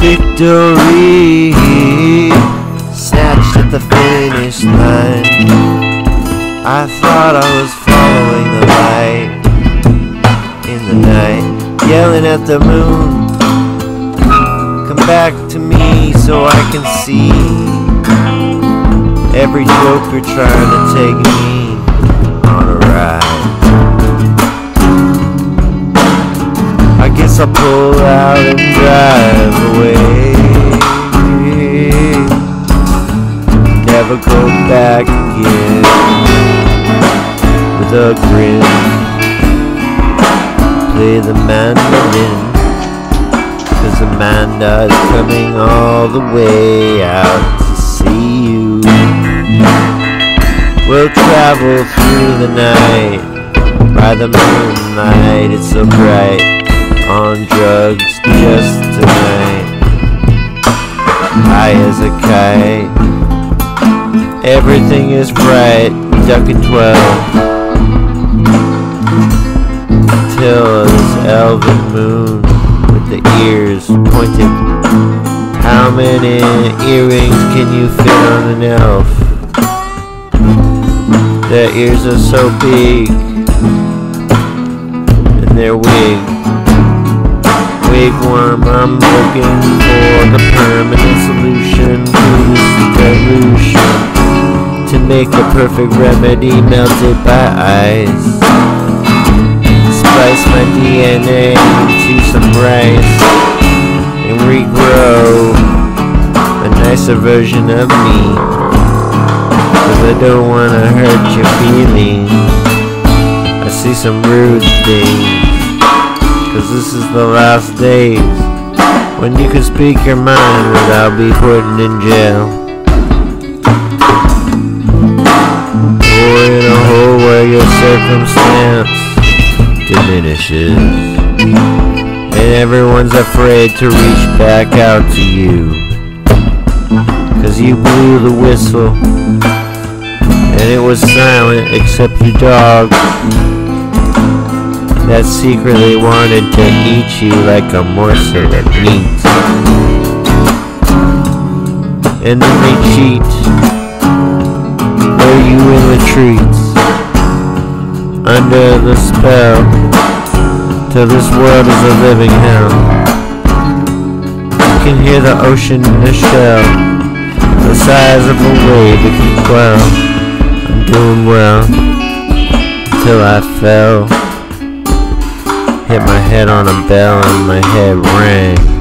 Victory snatched at the finish line. I thought I was following the light in the night, yelling at the moon. Come back to me so I can see every joker trying to take me I'll pull out and drive away. Never go back again with a grin. Play the mandolin. Cause Amanda is coming all the way out to see you. We'll travel through the night by the moonlight. It's so bright on drugs just tonight. High as a kite. Everything is bright, ducking twelve. Till this elven moon with the ears pointed. How many earrings can you fit on an elf? Their ears are so big, and their wig wigwam. I'm looking for the permanent solution to this delusion. To make a perfect remedy melted by ice. Splice my DNA into some rice and regrow a nicer version of me. Cause I don't wanna hurt your feelings. I see some rude things. Cause this is the last days when you can speak your mind without being put in jail. Or in a hole where your circumstance diminishes. And everyone's afraid to reach back out to you. Cause you blew the whistle. And it was silent except your dog that secretly wanted to eat you like a morsel of meat. And then they cheat, where you in retreats, under the spell, till this world is a living hell. You can hear the ocean in a shell, the size of a wave it can quell. I'm doing well, till I fell. Hit my head on a bell and my head rang.